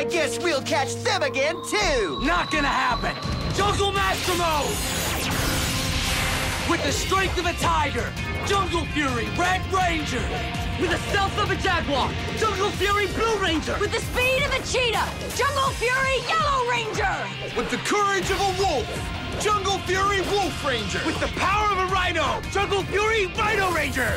I guess we'll catch them again, too! Not gonna happen! Jungle Master Mode! With the strength of a tiger, Jungle Fury, Red Ranger! With the stealth of a jaguar, Jungle Fury, Blue Ranger! With the speed of a cheetah, Jungle Fury, Yellow Ranger! With the courage of a wolf, Jungle Fury Wolf Ranger! With the power of a rhino, Jungle Fury Rhino Ranger!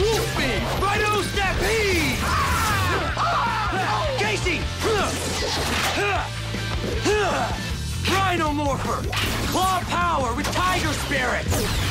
Wolfie! Rhino Stampede! Ah! Ah! Casey! Rhino Morpher! Claw Power with Tiger Spirit!